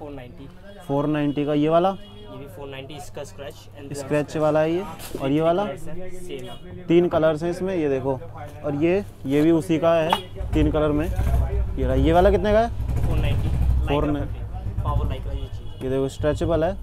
490 four ninety का ये वाला? ये भी 490 इसका स्क्रैच स्क्रैच वाला है ये और ये वाला? तीन कलर्स हैं इसमें ये देखो। और ये ये भी उसी का है तीन कलर में। ये रहा ये वाला कितने का है? 490 Four फोर फैब्रिक पावर ये ये देखो स्ट्रेचेबल है।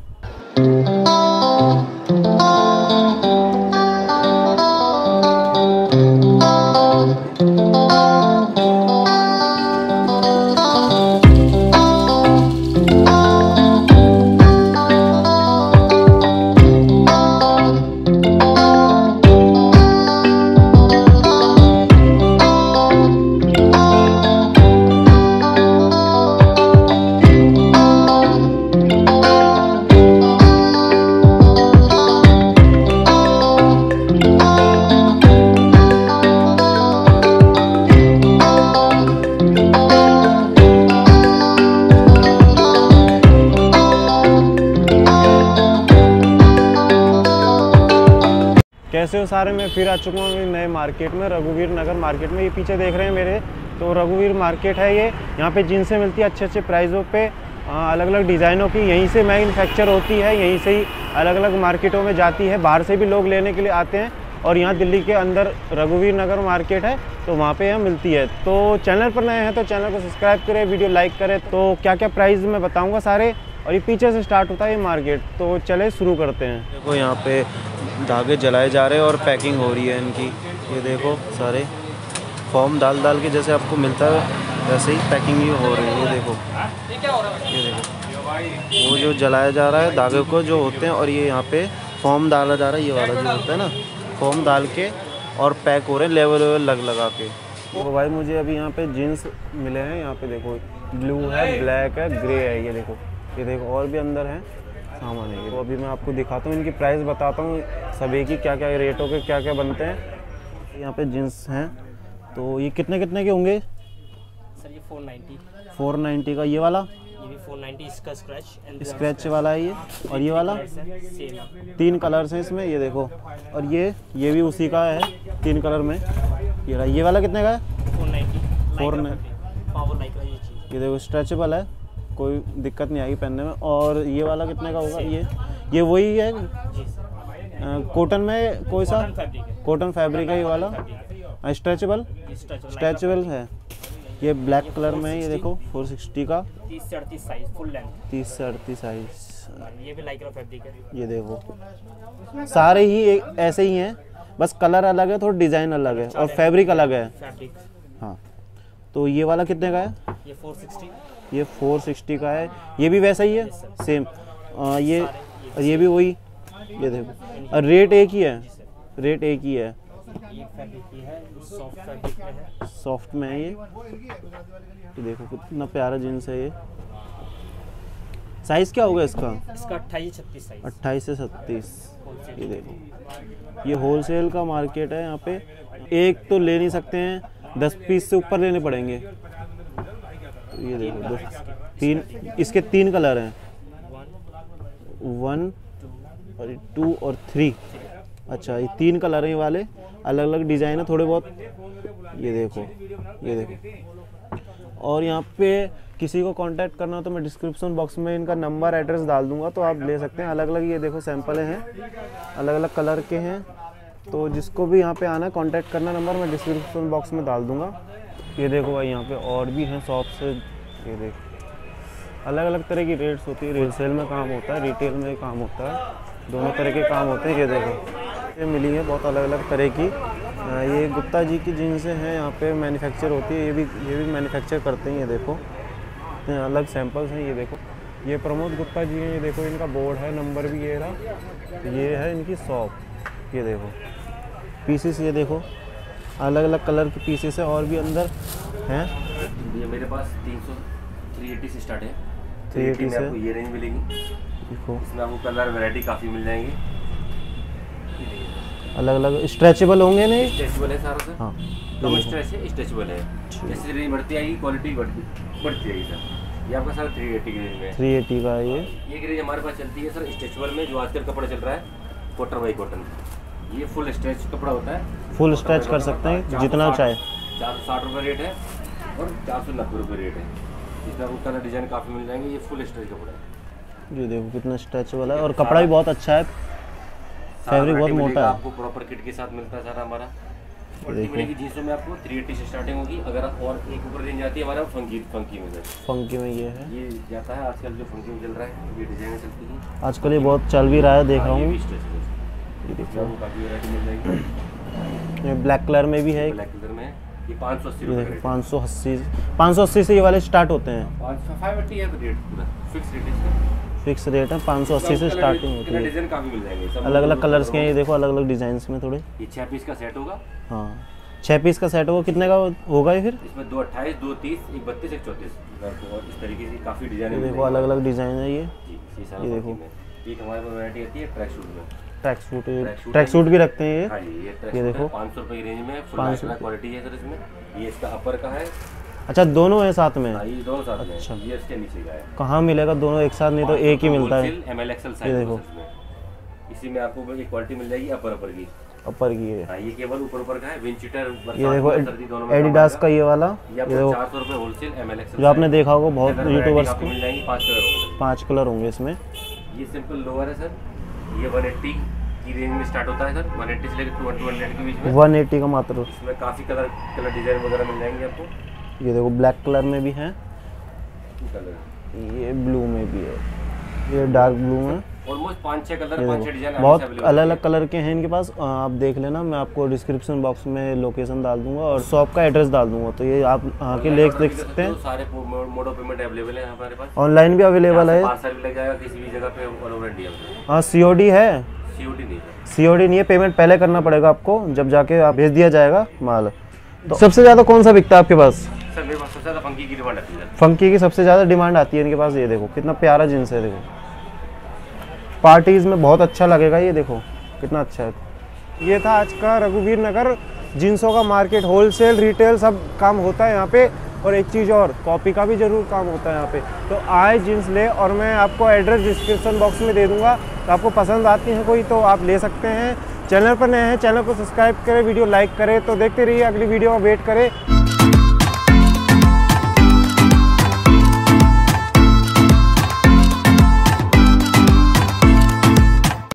कैसे हो सारे मैं फिर आ चुका हूँ नए मार्केट में, रघुवीर नगर मार्केट में ये पीछे देख रहे हैं मेरे। तो रघुवीर मार्केट है ये। यहाँ पे जीन्सें मिलती है अच्छे अच्छे प्राइसों पे अलग अलग डिज़ाइनों की, यहीं से मैन्युफैक्चर होती है, यहीं से ही अलग अलग मार्केटों में जाती है। बाहर से भी लोग लेने के लिए आते हैं और यहाँ दिल्ली के अंदर रघुवीर नगर मार्केट है तो वहाँ पे यह मिलती है। तो चैनल पर नए हैं तो चैनल को सब्सक्राइब करें वीडियो लाइक करें। तो क्या क्या प्राइस मैं बताऊँगा सारे? और ये पीछे से स्टार्ट होता है ये मार्केट तो चले, शुरू करते हैं। देखो यहाँ पे धागे जलाए जा रहे हैं और पैकिंग हो रही है इनकी। ये देखो सारे फॉर्म डाल डाल के जैसे आपको मिलता है, वैसे ही पैकिंग भी हो रही है। ये देखो। ये देखो। वो जो जलाया जा रहा है, धागे को जो होते हैं, और ये यहाँ पे फॉर्म डाला जा रहा है, ये वाला जो होता है ना, फॉर्म डाल के और पैक हो रहे हैं, लेवल वेवल लग लगा के। तो भाई मुझे अभी यहाँ पे जीन्स मिले हैं, यहाँ पे देखो, ब्लू है, ब्लैक है, ग्रे है, ये देखो। ये देखो, और भी अंदर है। सामान है तो अभी मैं आपको दिखाता हूँ इनकी प्राइस बताता हूँ सभी की क्या क्या रेटों के क्या क्या बनते हैं। यहाँ पे जीन्स हैं। तो ये कितने कितने के होंगे? सर ये 490 फोर नाइन्टी का ये वाला? ये भी 490 इसका स्क्रैच स्क्रैच वाला है ये। और ये वाला? तीन कलर्स हैं इसमें ये देखो। और ये ये भी उसी का है तीन कलर में। ये रहा ये वाला कितने का है? 490 फैब्रिक पावर लाइक्रा ये ये देखो स्ट्रेचेबल है। कोई दिक्कत नहीं आएगी पहनने में। और ये वाला कितने का होगा? ये ये वही है? कॉटन में कोई सा? कॉटन फैब्रिक है। है ये वाला? है स्ट्रेचेबल स्ट्रेचेबल है। ये ब्लैक कलर में है ये देखो 460 का। 30 से 38 साइज़ फुल लेंथ तीस से अड़तीस साइज़ ये भी लाइक्रा फैब्रिक है। ये देखो। सारे ही एक ऐसे ही हैं। बस कलर अलग है थोड़ा डिज़ाइन अलग है। और फैब्रिक अलग है। हाँ। तो ये वाला कितने का है? ये 460 ये 460 का है। ये भी वैसा ही है? सेम आ, ये और ये भी वही। ये देखो। और रेट एक ही है। रेट एक ही है। सॉफ्ट में है। ये। ये देखो कितना प्यारा जींस है ये। साइज़ क्या होगा इसका? इसका अट्ठाईस छत्तीस अट्ठाईस से छत्तीस। ये देखो। ये होलसेल का मार्केट है यहाँ पे। एक तो ले नहीं सकते हैं दस पीस से ऊपर लेने पड़ेंगे। तो ये देखो दो तीन, इसके तीन कलर हैं। वन और टू और थ्री। अच्छा ये तीन कलर हैं वाले। अलग अलग डिज़ाइन है, थोड़े बहुत। ये देखो ये देखो। और यहाँ पे किसी को कांटेक्ट करना हो तो मैं डिस्क्रिप्शन बॉक्स में इनका नंबर एड्रेस डाल दूँगा तो आप ले सकते हैं। अलग अलग ये देखो सैंपल हैं। अलग अलग कलर के हैं। तो जिसको भी यहाँ पे आना कांटेक्ट करना नंबर मैं डिस्क्रिप्शन बॉक्स में डाल दूँगा। ये देखो भाई, यहाँ पे और भी हैं शॉप से ये देखो। अलग अलग तरह की रेट्स होती है। रिटेल में काम होता है रिटेल में काम होता है। दोनों तरह के काम होते हैं, ये देखो। ये मिली है बहुत अलग अलग तरह की। ये गुप्ता जी की जिनसे हैं, यहाँ पे मैन्युफैक्चर होती है। ये भी ये भी मैन्युफैक्चर करते हैं, ये देखो। अलग सैंपल्स हैं, ये देखो। ये प्रमोद गुप्ता जी हैं, ये देखो, इनका बोर्ड है नंबर भी ये रहा। ये है इनकी शॉप ये देखो। पीसीस ये देखो। अलग अलग कलर के पीसेस है और भी अंदर हैं। ये मेरे पास 300 380 से स्टार्ट है। 380 में से? आपको ये रेंज मिलेगी। देखो। इसमें आपको कलर वैरायटी काफ़ी मिल जाएँगी। अलग अलग स्ट्रेचेबल होंगे नहीं? स्ट्रेचेबल है सारा सर हाँ। कम स्ट्रेच है स्ट्रेचेबल है। जैसे रेंज बढ़ती आएगी क्वालिटी बढ़ती बढ़ती जाएगी सर ये आपका सर थ्री एट्टी की रेंज में थ्री एटी का ये। ये रेंज हमारे पास चलती है सर स्ट्रेचेबल में जो आजकल कपड़ा चल रहा है कॉटन बाई कॉटन ये फुल स्ट्रेच कपड़ा होता है। फुल स्ट्रेच कर सकते हैं जितना चाहे। चार सौ साठ रुपये रेट है और चार सौ नब्बे रुपये रेट है। इसमें आपको कलर डिज़ाइन काफ़ी मिल जाएँगे ये फुल स्ट्रेच कपड़ा है। ये देखो कितना स्ट्रेचेबल है और कपड़ा भी बहुत अच्छा है। फैब्रिक बहुत मोटा है। आपको प्रॉपर किट के साथ मिलता है सारा हमारा। जींसों में आपको थ्री एट्टी से स्टार्टिंग होगी अगर आप और एक ऊपर रेंज आती है हमारा फंकी फंकी में फंकी में ये है। ये जाता है आजकल जो फंकी में चल रहा है ये डिज़ाइन चलती है। आजकल ये बहुत चल भी रहा है देख रहा हाँ, हूँ। stretchable है। ये काफ़ी वैरायटी मिल जाएगी। ये ब्लैक कलर में भी है ब्लैक कलर में। ये पाँच सौ अस्सी पाँच सौ अस्सी पाँच सौ अस्सी से ये वाले स्टार्ट होते हैं। फिक्स रेट है फिक्स रेट है पाँच सौ अस्सी से स्टार्टिंग होती है। डिज़ाइन काफ़ी मिल जाएँगे सब। अलग अलग कलर्स के हैं ये देखो अलग अलग डिज़ाइन में थोड़े। ये छः पीस का सेट होगा। हाँ। छः पीस का सेट होगा कितने का होगा ये फिर? इसमें दो अट्ठाईस दो तीस एक बत्तीस एक चौंतीस। इस तरीके से काफ़ी डिज़ाइन देखो अलग अलग डिज़ाइन है ये। ये देखो। एक हमारे वैरायटी आती है ट्रैक शूट में। ट्रैक सूट ट्रैक सूट भी रखते हैं ये। हाँ ये ये देखो। पाँच सौ रुपये की रेंज में 500 नाइट क्वालिटी है सर इसमें। ये इसका अपर का है। अच्छा दोनों है साथ में? हाँ ये दोनों साथ में। अच्छा। ये इसके नीचे का है। कहाँ मिलेगा दोनों एक साथ? नहीं तो एक ही मिलता है। ये देखो। इसी में आपको एक क्वालिटी मिल जाएगी अपर अपर की। ऊपर की है। हाँ ये केवल ऊपर ऊपर का है। विंचीटर ये देखो एडिडास का ये वाला ये देखो। चार सौ रुपये होलसेल एम एल एक्सएल जो आपने देखा होगा बहुत यूट्यूबर्स को मिल जाएँगी पाँच कलर होंगे। कलर होंगे इसमें। ये सिंपल लोअर है सर। ये 180 की रेंज में स्टार्ट होता है सर 180 से लेकर 200 के बीच में। 180 का मात्र। इसमें काफ़ी कलर कलर डिज़ाइन वगैरह मिल जाएँगे आपको। ये देखो ब्लैक कलर में भी है। ये ब्लू में भी है। ये डार्क ब्लू में। ऑलमोस्ट पाँच छः कलर पाँच छः डिज़ाइन बहुत अलग अलग कलर के हैं इनके पास। आप देख लेना मैं आपको डिस्क्रिप्शन बॉक्स में लोकेशन डाल दूँगा और शॉप का एड्रेस डाल दूँगा। तो ये आप आके ले देख सकते हैं। सारे मोड ऑफ़ पेमेंट अवेलेबल है हमारे पास। ऑनलाइन भी अवेलेबल है। पार्सल भी लग जाएगा किसी भी जगह पे ऑल ओवर इंडिया हाँ सी सीओडी नहीं है। सी ओ डी नहीं है पेमेंट पहले करना पड़ेगा आपको जब जाके आप भेज दिया जाएगा माल। तो सबसे ज़्यादा कौन सा बिकता है आपके पास? सबसे ज़्यादा फंकी की डिमांड आती है। फंकी की सबसे ज़्यादा डिमांड आती है इनके पास ये देखो कितना प्यारा जींस है देखो। पार्टीज़ में बहुत अच्छा लगेगा, ये देखो, कितना अच्छा है। ये था आज का रघुवीर नगर जींसों का मार्केट होलसेल रिटेल सब काम होता है यहाँ पे। और एक चीज़ और कॉपी का भी ज़रूर काम होता है यहाँ पे। तो आए जींस ले, और मैं आपको एड्रेस डिस्क्रिप्शन बॉक्स में दे दूँगा। तो आपको पसंद आती है कोई तो आप ले सकते हैं। चैनल पर नए हैं चैनल को सब्सक्राइब करें वीडियो लाइक करें तो देखते रहिए अगली वीडियो में वेट करें।